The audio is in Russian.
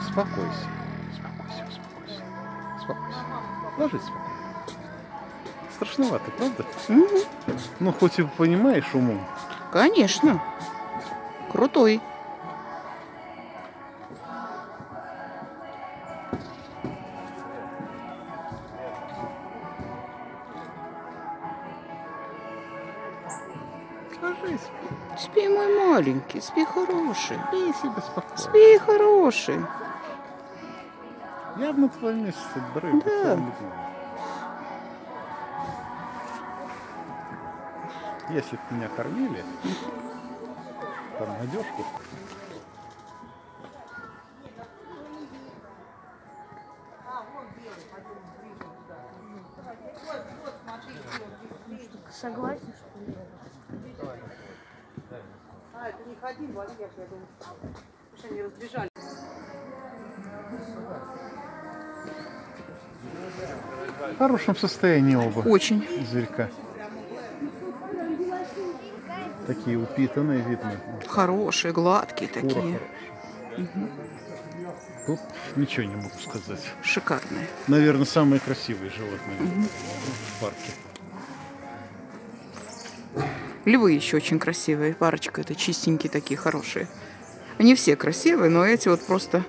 Успокойся. Успокойся, успокойся. Успокойся. Ложись спокойно. Страшновато, правда? Мгм. Ну, хоть и понимаешь умом. Конечно. Крутой. Ложись. Спи, мой маленький, спи хороший. Спи себе спокойно. Спи хороший. Я бы на твоем месте дрыг. Да. Если бы меня кормили, там надежку. Согласен, что ли? А, это не ходил, Валерий, я думаю. Потому что они разбежали. В хорошем состоянии оба Очень. зверька. Такие упитанные, видно. Хорошие, гладкие Шкура такие. хорошая. Тут ничего не могу сказать. Шикарные. Наверное, самые красивые животные в парке. Львы еще очень красивые. Парочка это чистенькие такие, хорошие. Они все красивые, но эти вот просто